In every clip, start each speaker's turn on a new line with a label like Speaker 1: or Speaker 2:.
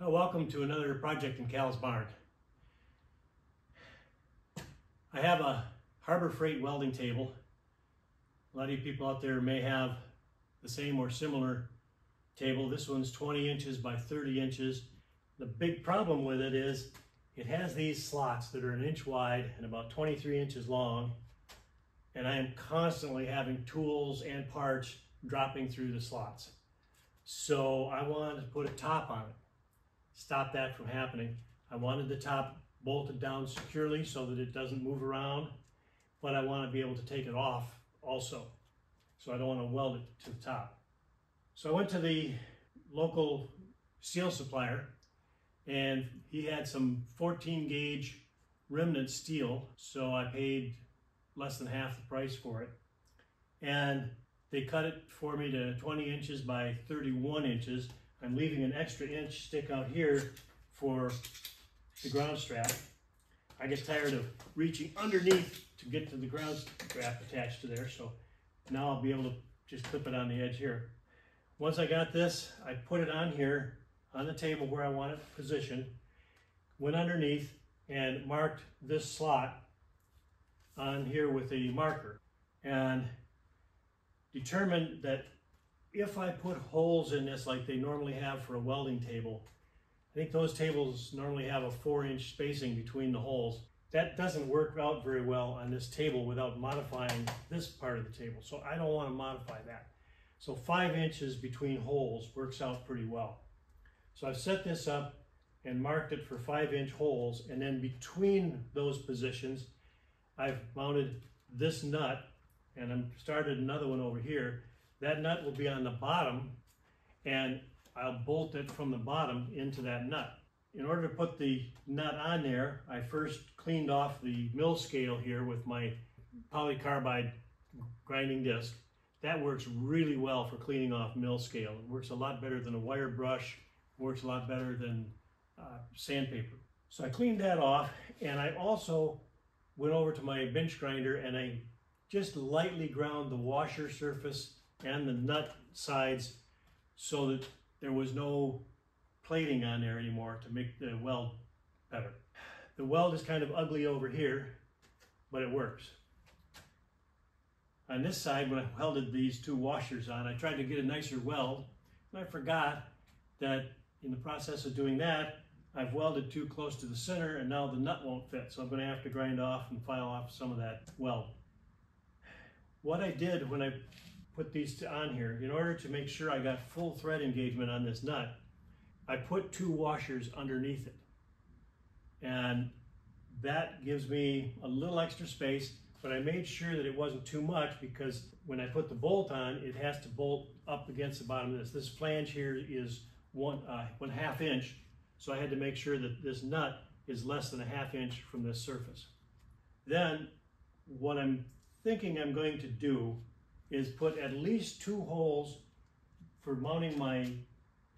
Speaker 1: Well, welcome to another project in Cal's Barn. I have a Harbor Freight welding table. A lot of you people out there may have the same or similar table. This one's 20 inches by 30 inches. The big problem with it is it has these slots that are an inch wide and about 23 inches long. And I am constantly having tools and parts dropping through the slots. So I wanted to put a top on it stop that from happening. I wanted the top bolted down securely so that it doesn't move around, but I want to be able to take it off also. So I don't want to weld it to the top. So I went to the local steel supplier and he had some 14 gauge remnant steel. So I paid less than half the price for it. And they cut it for me to 20 inches by 31 inches I'm leaving an extra inch stick out here for the ground strap. I get tired of reaching underneath to get to the ground strap attached to there, so now I'll be able to just clip it on the edge here. Once I got this, I put it on here on the table where I want it positioned, went underneath and marked this slot on here with a marker and determined that if I put holes in this like they normally have for a welding table, I think those tables normally have a four inch spacing between the holes. That doesn't work out very well on this table without modifying this part of the table. So I don't want to modify that. So five inches between holes works out pretty well. So I've set this up and marked it for five inch holes. And then between those positions, I've mounted this nut and I've started another one over here that nut will be on the bottom and I'll bolt it from the bottom into that nut. In order to put the nut on there, I first cleaned off the mill scale here with my polycarbide grinding disc. That works really well for cleaning off mill scale. It works a lot better than a wire brush, works a lot better than uh, sandpaper. So I cleaned that off and I also went over to my bench grinder and I just lightly ground the washer surface and the nut sides so that there was no plating on there anymore to make the weld better. The weld is kind of ugly over here, but it works. On this side, when I welded these two washers on, I tried to get a nicer weld, and I forgot that in the process of doing that, I've welded too close to the center and now the nut won't fit. So I'm going to have to grind off and file off some of that weld. What I did when I put these on here, in order to make sure I got full thread engagement on this nut, I put two washers underneath it. And that gives me a little extra space, but I made sure that it wasn't too much because when I put the bolt on, it has to bolt up against the bottom of this. This flange here is one, uh, one half inch, so I had to make sure that this nut is less than a half inch from this surface. Then what I'm thinking I'm going to do is put at least two holes for mounting my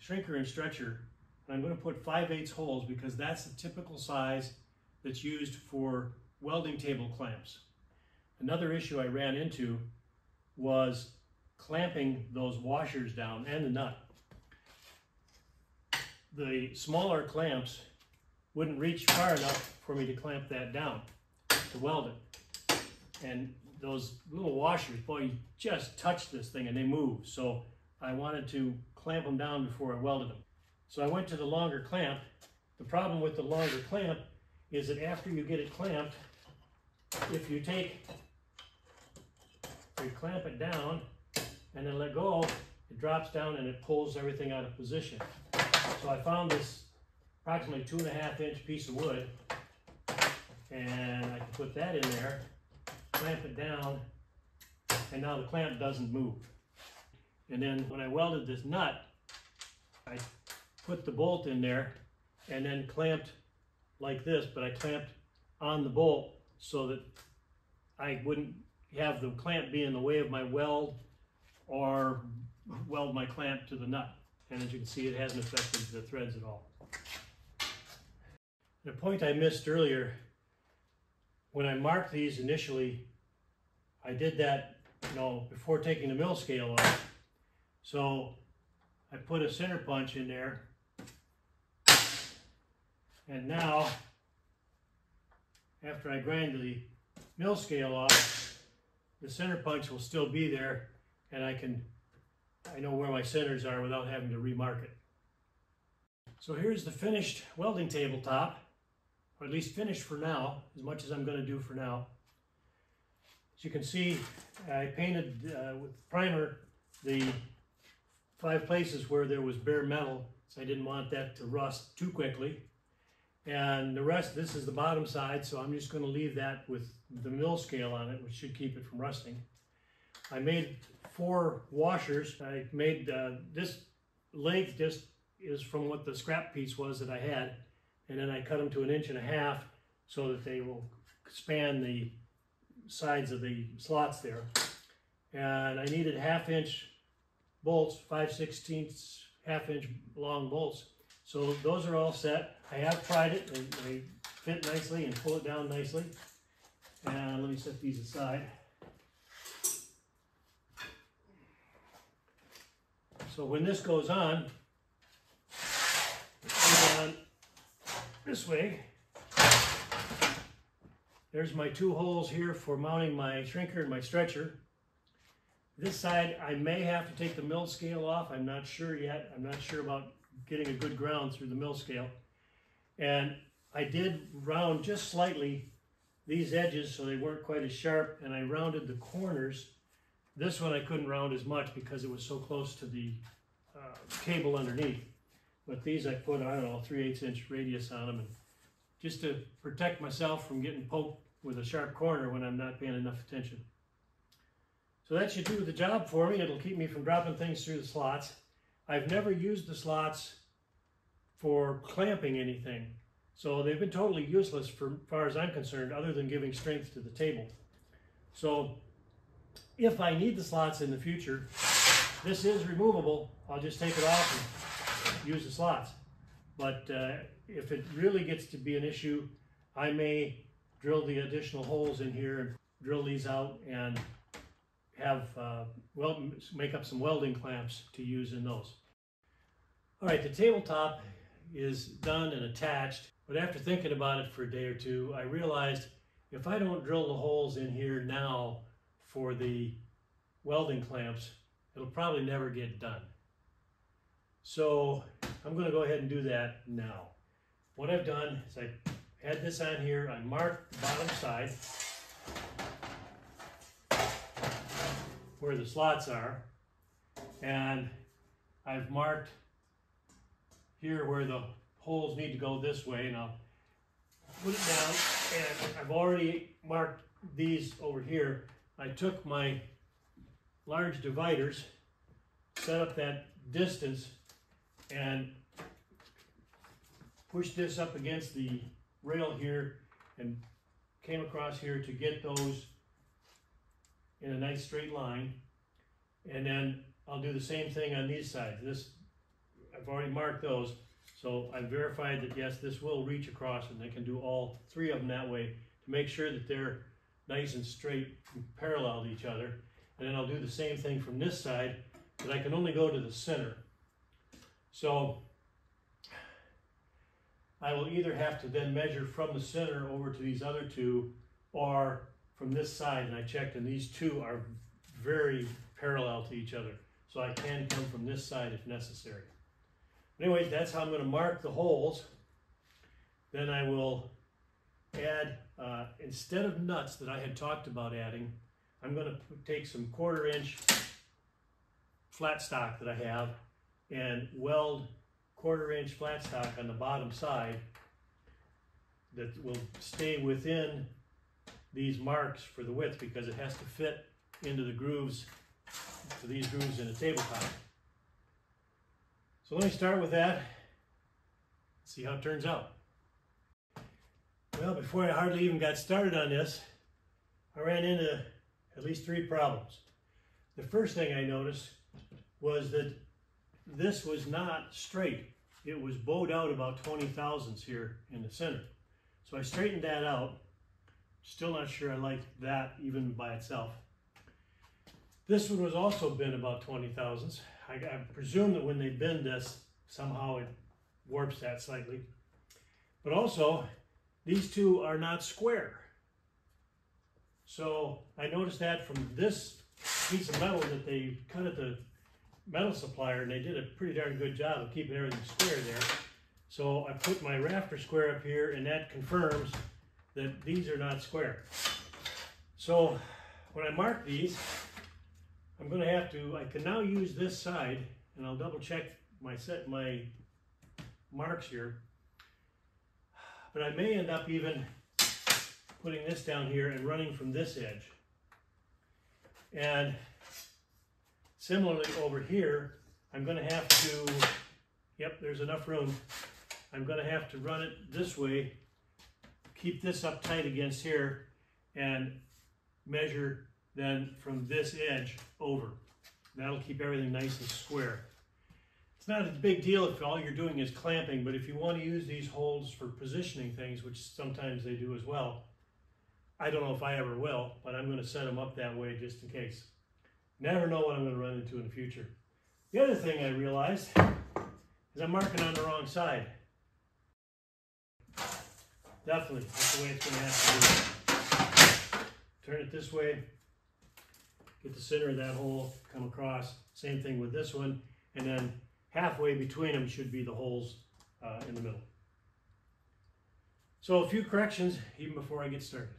Speaker 1: shrinker and stretcher. And I'm going to put 5 8 holes because that's the typical size that's used for welding table clamps. Another issue I ran into was clamping those washers down and the nut. The smaller clamps wouldn't reach far enough for me to clamp that down to weld it. And those little washers, boy, you just touch this thing and they move. So I wanted to clamp them down before I welded them. So I went to the longer clamp. The problem with the longer clamp is that after you get it clamped, if you take, you clamp it down and then let go, it drops down and it pulls everything out of position. So I found this approximately two and a half inch piece of wood and I can put that in there clamp it down, and now the clamp doesn't move. And then when I welded this nut, I put the bolt in there and then clamped like this, but I clamped on the bolt so that I wouldn't have the clamp be in the way of my weld or weld my clamp to the nut. And as you can see, it hasn't affected the threads at all. The point I missed earlier, when I marked these initially, I did that, you know, before taking the mill scale off. So I put a center punch in there And now, after I grind the mill scale off, the center punch will still be there and I can, I know where my centers are without having to remark it. So here's the finished welding tabletop, or at least finished for now, as much as I'm going to do for now. As you can see, I painted uh, with primer the five places where there was bare metal, so I didn't want that to rust too quickly. And the rest, this is the bottom side, so I'm just going to leave that with the mill scale on it, which should keep it from rusting. I made four washers. I made uh, this length just is from what the scrap piece was that I had. And then I cut them to an inch and a half so that they will span the sides of the slots there. And I needed half inch bolts, 5 sixteenths, half inch long bolts. So those are all set. I have tried it and they fit nicely and pull it down nicely. And let me set these aside. So when this goes on, on this way. There's my two holes here for mounting my shrinker and my stretcher. This side, I may have to take the mill scale off. I'm not sure yet. I'm not sure about getting a good ground through the mill scale. And I did round just slightly these edges so they weren't quite as sharp and I rounded the corners. This one I couldn't round as much because it was so close to the uh, cable underneath. But these I put, I don't know, 3 8 inch radius on them and just to protect myself from getting poked with a sharp corner when I'm not paying enough attention. So that should do the job for me. It'll keep me from dropping things through the slots. I've never used the slots for clamping anything. So they've been totally useless for far as I'm concerned, other than giving strength to the table. So if I need the slots in the future, this is removable. I'll just take it off and use the slots. But uh, if it really gets to be an issue, I may drill the additional holes in here and drill these out and have uh, well make up some welding clamps to use in those. All right, the tabletop is done and attached, but after thinking about it for a day or two, I realized if I don't drill the holes in here now for the welding clamps, it'll probably never get done. So I'm going to go ahead and do that now. What I've done is I had this on here, I marked the bottom side where the slots are, and I've marked here where the holes need to go this way, and I'll put it down, and I've already marked these over here. I took my large dividers, set up that distance and pushed this up against the rail here and came across here to get those in a nice straight line. And then I'll do the same thing on these sides. This, I've already marked those. So I've verified that yes, this will reach across and I can do all three of them that way to make sure that they're nice and straight and parallel to each other. And then I'll do the same thing from this side, but I can only go to the center. So I will either have to then measure from the center over to these other two or from this side, and I checked, and these two are very parallel to each other. So I can come from this side if necessary. Anyways, that's how I'm going to mark the holes. Then I will add, uh, instead of nuts that I had talked about adding, I'm going to take some quarter inch flat stock that I have and weld quarter inch flat stock on the bottom side that will stay within these marks for the width because it has to fit into the grooves for these grooves in a tabletop. So let me start with that, see how it turns out. Well, before I hardly even got started on this, I ran into at least three problems. The first thing I noticed was that this was not straight. It was bowed out about 20 thousandths here in the center. So I straightened that out. Still not sure I like that even by itself. This one was also bent about 20 thousandths. I, I presume that when they bend this, somehow it warps that slightly. But also, these two are not square. So I noticed that from this piece of metal that they cut at the metal supplier, and they did a pretty darn good job of keeping everything square there. So I put my rafter square up here, and that confirms that these are not square. So when I mark these, I'm going to have to, I can now use this side, and I'll double check my set, my marks here. But I may end up even putting this down here and running from this edge. And similarly over here, I'm going to have to, yep, there's enough room. I'm going to have to run it this way, keep this up tight against here, and measure then from this edge over. That'll keep everything nice and square. It's not a big deal if all you're doing is clamping, but if you want to use these holes for positioning things, which sometimes they do as well, I don't know if I ever will, but I'm going to set them up that way just in case. Never know what I'm going to run into in the future. The other thing I realized is I'm marking on the wrong side. Definitely, that's the way it's going to have to be. Turn it this way, get the center of that hole, come across. Same thing with this one, and then halfway between them should be the holes uh, in the middle. So a few corrections even before I get started.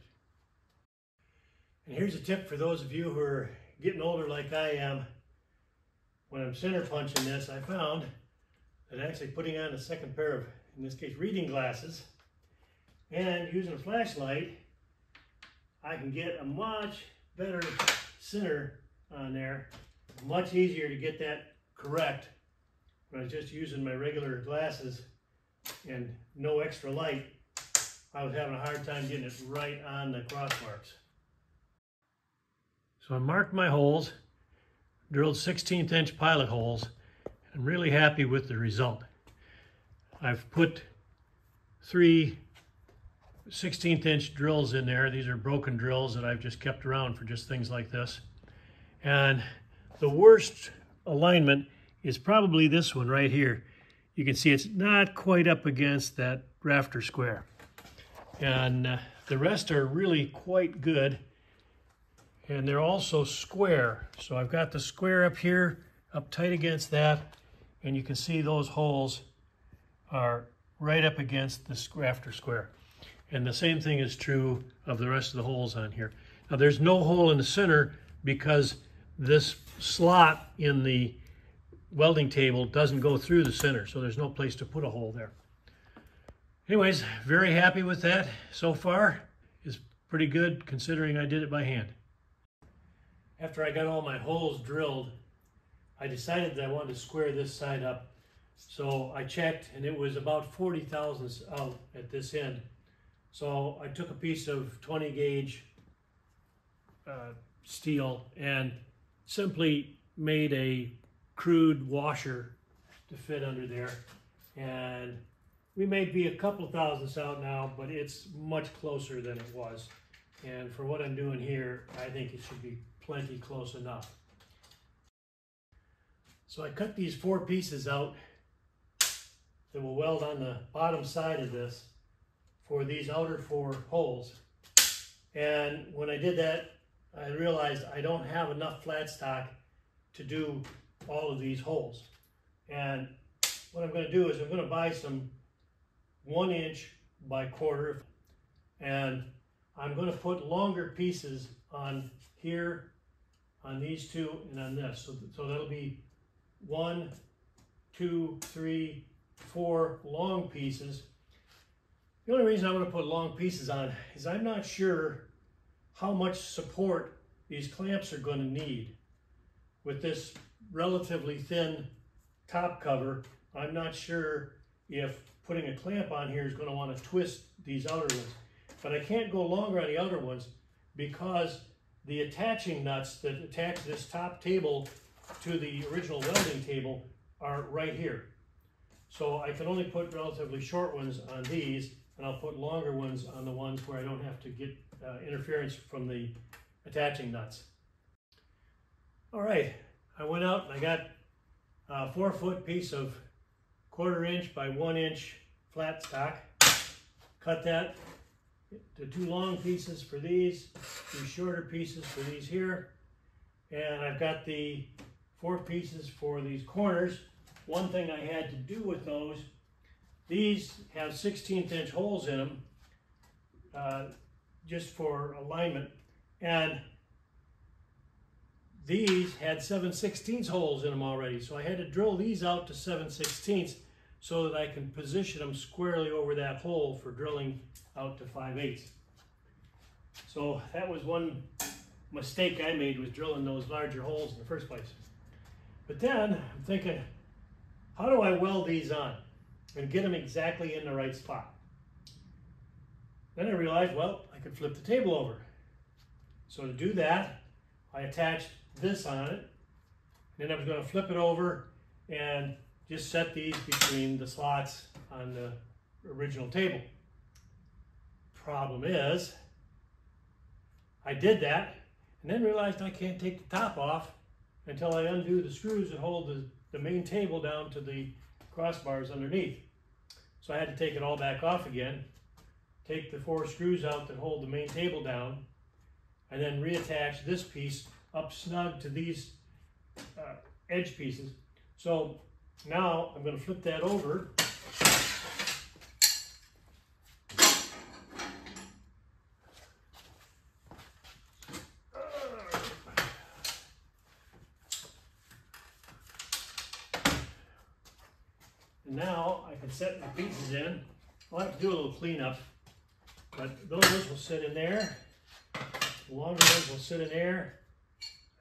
Speaker 1: And here's a tip for those of you who are getting older like I am. When I'm center punching this, I found that actually putting on a second pair of, in this case, reading glasses, and using a flashlight, I can get a much better center on there. Much easier to get that correct when I was just using my regular glasses and no extra light. I was having a hard time getting it right on the cross marks. So I marked my holes, drilled 16th inch pilot holes. I'm really happy with the result. I've put three 16th inch drills in there. These are broken drills that I've just kept around for just things like this. And the worst alignment is probably this one right here. You can see it's not quite up against that rafter square. And uh, the rest are really quite good and they're also square. So I've got the square up here, up tight against that, and you can see those holes are right up against the rafter square. And the same thing is true of the rest of the holes on here. Now there's no hole in the center because this slot in the welding table doesn't go through the center, so there's no place to put a hole there. Anyways, very happy with that so far. It's pretty good considering I did it by hand after I got all my holes drilled, I decided that I wanted to square this side up. So I checked and it was about 40 thousandths out at this end. So I took a piece of 20 gauge uh, steel and simply made a crude washer to fit under there. And we may be a couple thousandths out now, but it's much closer than it was. And for what I'm doing here, I think it should be plenty close enough. So I cut these four pieces out that will weld on the bottom side of this for these outer four holes. And when I did that, I realized I don't have enough flat stock to do all of these holes. And what I'm going to do is I'm going to buy some one inch by quarter and I'm going to put longer pieces on here on these two and on this. So, so that'll be one, two, three, four long pieces. The only reason I'm going to put long pieces on is I'm not sure how much support these clamps are going to need. With this relatively thin top cover, I'm not sure if putting a clamp on here is going to want to twist these outer ones. But I can't go longer on the outer ones because the attaching nuts that attach this top table to the original welding table are right here. So I can only put relatively short ones on these, and I'll put longer ones on the ones where I don't have to get uh, interference from the attaching nuts. All right, I went out and I got a four foot piece of quarter inch by one inch flat stock, cut that to two long pieces for these, two shorter pieces for these here. And I've got the four pieces for these corners. One thing I had to do with those, these have 16th inch holes in them, uh, just for alignment. And these had 7 16 holes in them already. So I had to drill these out to 7 16 so that I can position them squarely over that hole for drilling out to 5 8 So that was one mistake I made was drilling those larger holes in the first place. But then I'm thinking, how do I weld these on and get them exactly in the right spot? Then I realized, well, I could flip the table over. So to do that, I attached this on it. Then I was going to flip it over and just set these between the slots on the original table. Problem is, I did that and then realized I can't take the top off until I undo the screws that hold the, the main table down to the crossbars underneath. So I had to take it all back off again, take the four screws out that hold the main table down, and then reattach this piece up snug to these uh, edge pieces. So now I'm going to flip that over. And now I can set my pieces in. I'll have to do a little cleanup, but those will sit in there. The longer ones will sit in there.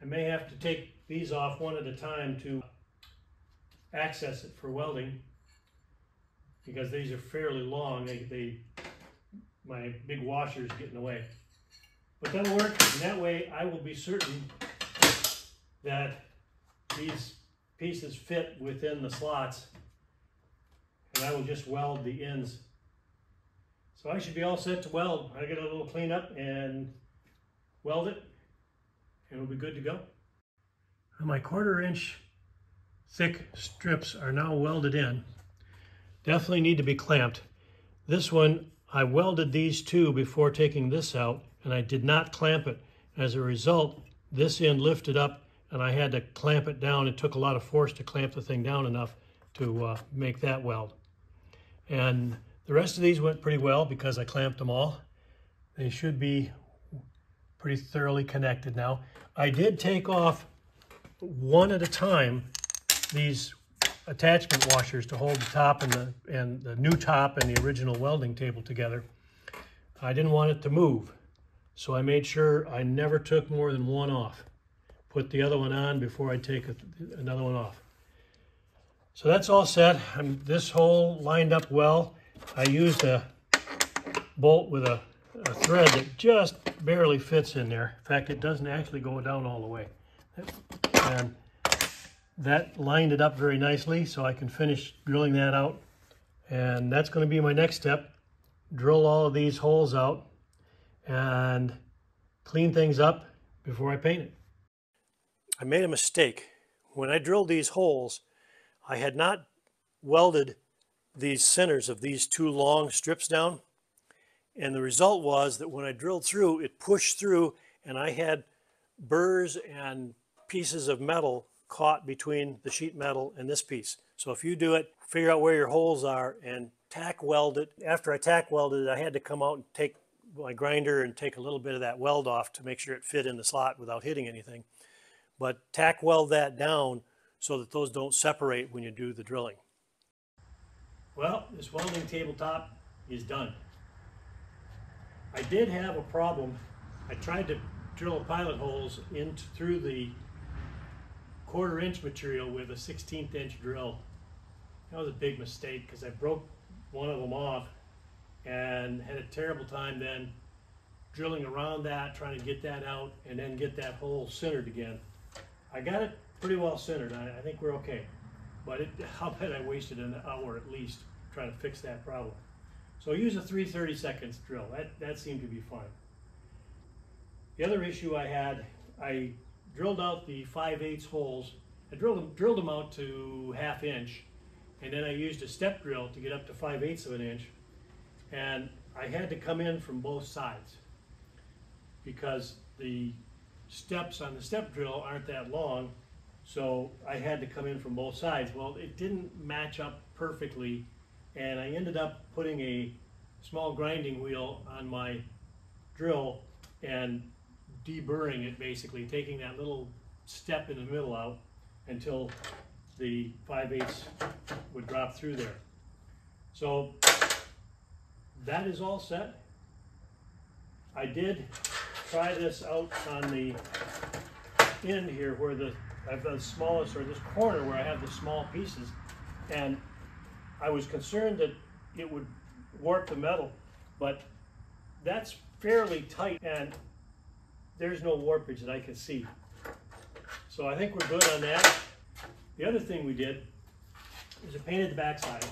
Speaker 1: I may have to take these off one at a time to access it for welding because these are fairly long. They, they my big washers get in the way. But that'll work, and that way I will be certain that these pieces fit within the slots and I will just weld the ends. So I should be all set to weld. I get a little cleanup and weld it and it'll be good to go. My quarter inch thick strips are now welded in. Definitely need to be clamped. This one, I welded these two before taking this out and I did not clamp it. As a result, this end lifted up and I had to clamp it down. It took a lot of force to clamp the thing down enough to uh, make that weld. And the rest of these went pretty well because I clamped them all. They should be pretty thoroughly connected now. I did take off one at a time these attachment washers to hold the top and the, and the new top and the original welding table together. I didn't want it to move, so I made sure I never took more than one off. Put the other one on before I take a, another one off. So that's all set. I'm, this hole lined up well. I used a bolt with a a thread that just barely fits in there. In fact, it doesn't actually go down all the way. And that lined it up very nicely so I can finish drilling that out. And that's going to be my next step. Drill all of these holes out and clean things up before I paint it. I made a mistake. When I drilled these holes, I had not welded these centers of these two long strips down. And the result was that when I drilled through, it pushed through and I had burrs and pieces of metal caught between the sheet metal and this piece. So if you do it, figure out where your holes are and tack weld it. After I tack welded it, I had to come out and take my grinder and take a little bit of that weld off to make sure it fit in the slot without hitting anything. But tack weld that down so that those don't separate when you do the drilling. Well, this welding tabletop is done. I did have a problem. I tried to drill pilot holes in through the quarter inch material with a 16th inch drill. That was a big mistake because I broke one of them off and had a terrible time then drilling around that, trying to get that out and then get that hole centered again. I got it pretty well centered. I, I think we're okay. But it, I'll bet I wasted an hour at least trying to fix that problem. So use a 330 seconds drill. That, that seemed to be fine. The other issue I had, I drilled out the 5 8 holes. I drilled them, drilled them out to half inch, and then I used a step drill to get up to 5 8 of an inch. And I had to come in from both sides because the steps on the step drill aren't that long. So I had to come in from both sides. Well, it didn't match up perfectly and I ended up putting a small grinding wheel on my drill and deburring it basically, taking that little step in the middle out until the 5 8 would drop through there. So that is all set. I did try this out on the end here where the I've the smallest or this corner where I have the small pieces and I was concerned that it would warp the metal but that's fairly tight and there's no warpage that I can see. So I think we're good on that. The other thing we did is I painted the backside.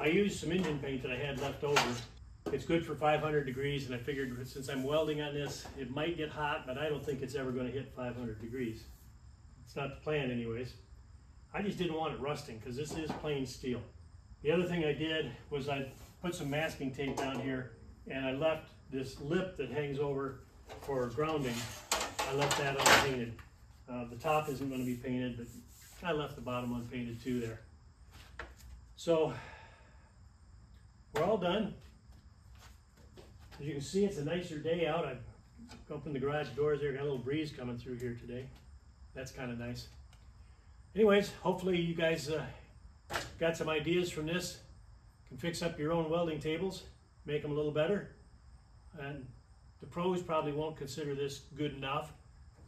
Speaker 1: I used some engine paint that I had left over. It's good for 500 degrees and I figured since I'm welding on this, it might get hot, but I don't think it's ever gonna hit 500 degrees. It's not the plan anyways. I just didn't want it rusting because this is plain steel. The other thing I did was I put some masking tape down here and I left this lip that hangs over for grounding. I left that unpainted. Uh, the top isn't going to be painted, but I left the bottom unpainted too there. So we're all done. As you can see, it's a nicer day out. I've opened the garage doors there, got a little breeze coming through here today. That's kind of nice. Anyways, hopefully you guys uh, got some ideas from this. Can fix up your own welding tables, make them a little better. And the pros probably won't consider this good enough,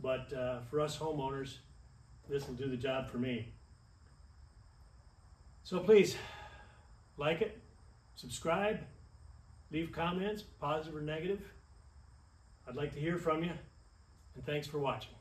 Speaker 1: but uh, for us homeowners, this will do the job for me. So please, like it, subscribe, leave comments, positive or negative. I'd like to hear from you, and thanks for watching.